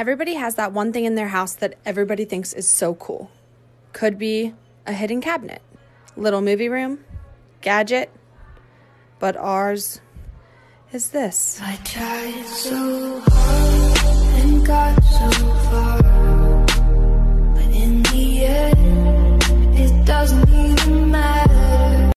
Everybody has that one thing in their house that everybody thinks is so cool. Could be a hidden cabinet, little movie room, gadget, but ours is this. I tried so